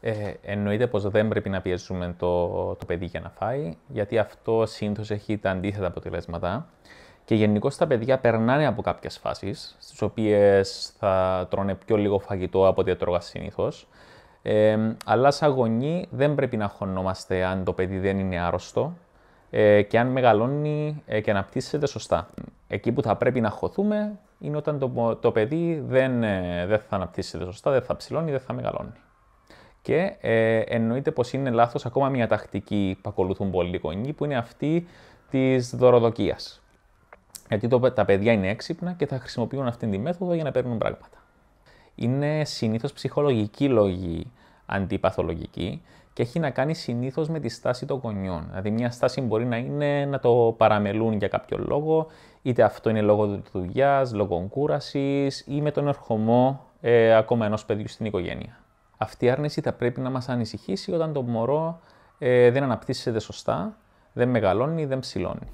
Ε, εννοείται πως δεν πρέπει να πιέζουμε το, το παιδί για να φάει, γιατί αυτό συνήθως έχει τα αντίθετα αποτελέσματα. Και γενικώ τα παιδιά περνάνε από κάποιες φάσεις, στις οποίες θα τρώνε πιο λίγο φαγητό από ό,τι έτρωγα συνήθως. Ε, αλλά σαν γονεί δεν πρέπει να χωνόμαστε αν το παιδί δεν είναι άρρωστο ε, και αν μεγαλώνει ε, και αναπτύσσεται σωστά. Εκεί που θα πρέπει να χωθούμε είναι όταν το, το παιδί δεν, ε, δεν θα αναπτύσσεται σωστά, δεν θα ψηλώνει, δεν θα μεγαλώνει. Και ε, εννοείται πως είναι λάθος ακόμα μια τακτική που ακολουθούν πολλοί γονείς, που είναι αυτή της δωροδοκίας. Γιατί το, τα παιδιά είναι έξυπνα και θα χρησιμοποιούν αυτή τη μέθοδο για να παίρνουν πράγματα. Είναι συνήθως ψυχολογικοί λόγοι αντιπαθολογικοί και έχει να κάνει συνήθως με τη στάση των γονιών. Δηλαδή, μια στάση μπορεί να είναι να το παραμελούν για κάποιο λόγο, είτε αυτό είναι λόγω δουλειά, λόγω κούρασης ή με τον ερχομό ε, ακόμα ενός παιδιού στην οικογένεια. Αυτή η άρνηση θα πρέπει να μας ανησυχήσει όταν το μωρό ε, δεν αναπτύσσεται σωστά, δεν μεγαλώνει, δεν ψηλώνει.